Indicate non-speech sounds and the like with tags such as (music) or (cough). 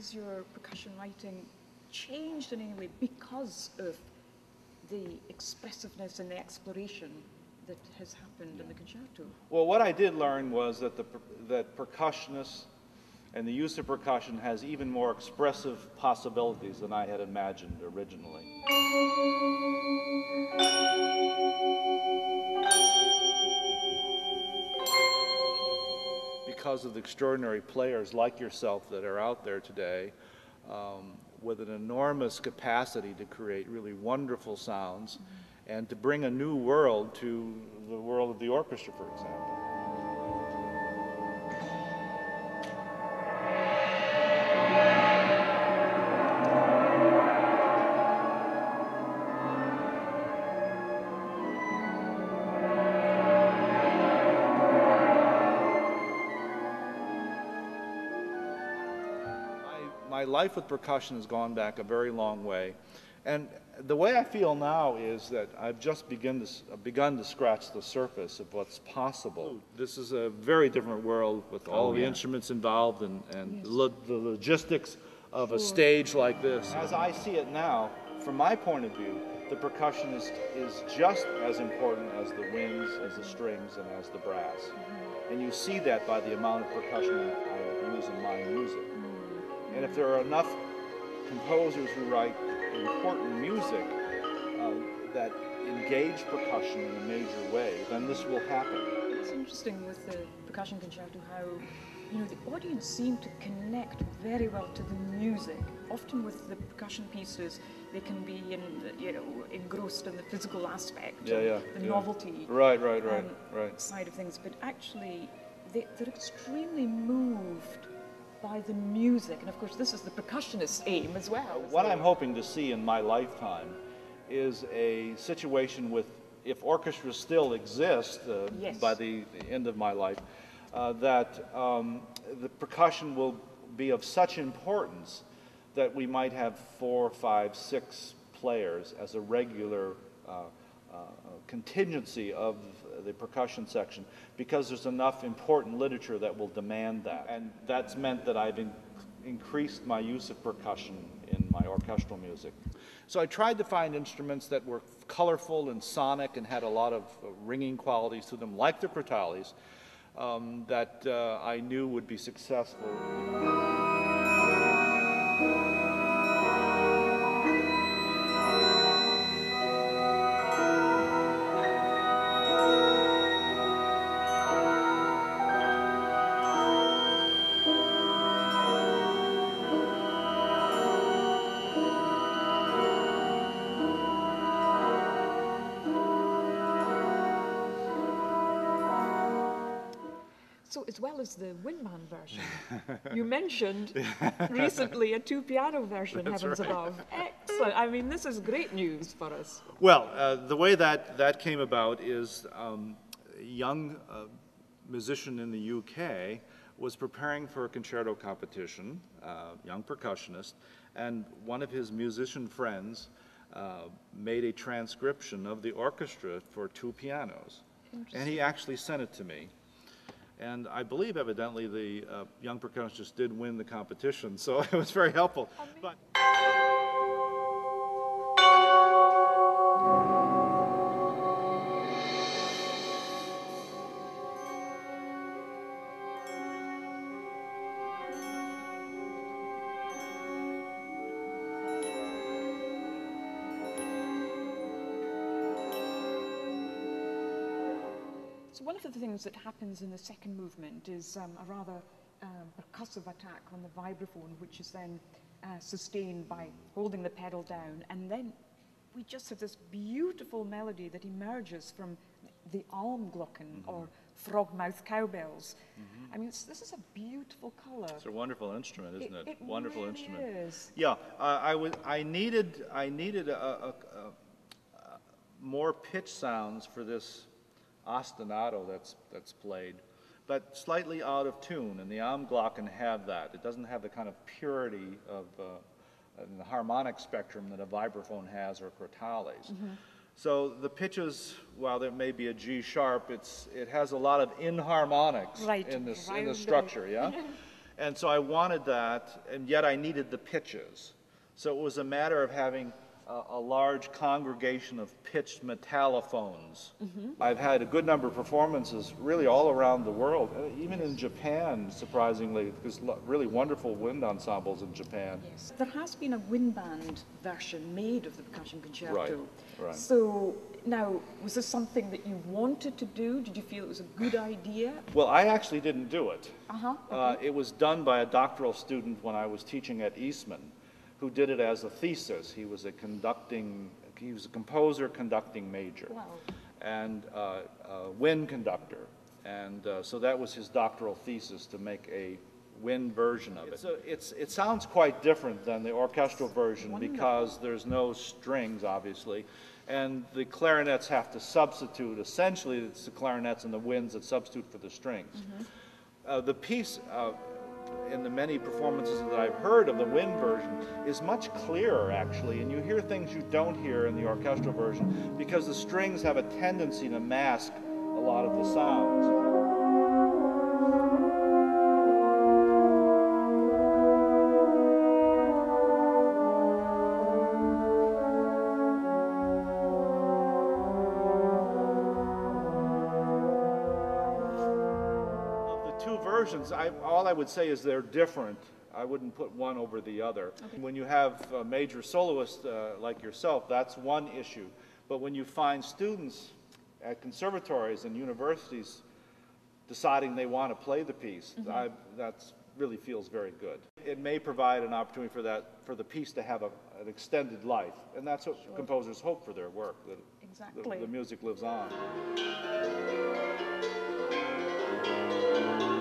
has your percussion writing changed in any way because of the expressiveness and the exploration that has happened in the concerto? Well, what I did learn was that the that percussionists and the use of percussion has even more expressive possibilities than I had imagined originally. Because of the extraordinary players like yourself that are out there today, um, with an enormous capacity to create really wonderful sounds and to bring a new world to the world of the orchestra, for example. My, my life with percussion has gone back a very long way. And the way I feel now is that I've just begun to, s- begun to scratch the surface of what's possible. Oh. This is a very different world with all oh, the instruments involved and, and lo- the logistics of a stage like this. As I see it now, from my point of view, the percussion is, is just as important as the winds, as the strings, and as the brass. Mm-hmm. And you see that by the amount of percussion I use in my music. And if there are enough composers who write important music um, that engage percussion in a major way, then this will happen. It's interesting with the percussion concerto how you know the audience seem to connect very well to the music. Often with the percussion pieces, they can be in you know engrossed in the physical aspect, Yeah, yeah, the yeah. novelty, Right, right, right, um, right. side of things. But actually, they, they're extremely moved by the music, and of course, this is the percussionist's aim as well. What I'm hoping to see in my lifetime is a situation with, if orchestras still exist uh, Yes. by the, the end of my life, uh, that um, the percussion will be of such importance that we might have four, five, six players as a regular uh, uh, contingency of the percussion section because there's enough important literature that will demand that. And that's meant that I've in- increased my use of percussion in my orchestral music. So I tried to find instruments that were colorful and sonic and had a lot of uh, ringing qualities to them, like the crotales, um, that uh, I knew would be successful. So, as well as the wind band version, you mentioned recently a two piano version, Heavens Above. Excellent. I mean, this is great news for us. Well, uh, the way that that came about is um, a young uh, musician in the UK was preparing for a concerto competition, uh, young percussionist, and one of his musician friends uh, made a transcription of the orchestra for two pianos. And he actually sent it to me. And I believe evidently the uh, young percussionist did win the competition, so (laughs) it was very helpful. So, one of the things that happens in the second movement is um, a rather um, percussive attack on the vibraphone, which is then uh, sustained by holding the pedal down. And then we just have this beautiful melody that emerges from the Almglocken or frogmouth cowbells. I mean, it's, this is a beautiful color. it's a wonderful instrument, isn't it? It Wonderful really instrument. is. Yeah, uh, I was, I needed, I needed a, a, a, a more pitch sounds for this ostinato that's, that's played, but slightly out of tune, and the Almglocken have that. It doesn't have the kind of purity of, uh, in the harmonic spectrum that a vibraphone has or crotales. So the pitches, while there may be a G sharp, it's, it has a lot of inharmonics Right, in this, in the structure, yeah? (laughs) And so I wanted that, and yet I needed the pitches. So it was a matter of having a, a large congregation of pitched metallophones. I've had a good number of performances really all around the world, uh, even in Japan, surprisingly. There's really wonderful wind ensembles in Japan. Yes. There has been a wind band version made of the percussion concerto. Right, right. So now, was this something that you wanted to do? Did you feel it was a good idea? Well, I actually didn't do it. Uh-huh. Uh, It was done by a doctoral student when I was teaching at Eastman, who did it as a thesis. He was a conducting, he was a composer conducting major. Wow. And uh, a wind conductor. And uh, so that was his doctoral thesis, to make a wind version of it. So it's, it sounds quite different than the orchestral version because there's no strings, obviously. And the clarinets have to substitute, essentially, it's the clarinets and the winds that substitute for the strings. Uh, the piece, uh, in the many performances that I've heard of the wind version, is much clearer actually, and you hear things you don't hear in the orchestral version because the strings have a tendency to mask a lot of the sounds. Two versions, I, all I would say is they're different. I wouldn't put one over the other. When you have a major soloist uh, like yourself, that's one issue. But when you find students at conservatories and universities deciding they want to play the piece, I, that's really feels very good. It may provide an opportunity for that, for the piece to have a, an extended life, and that's what composers hope for their work, that the- Exactly. the music lives on. Thank you.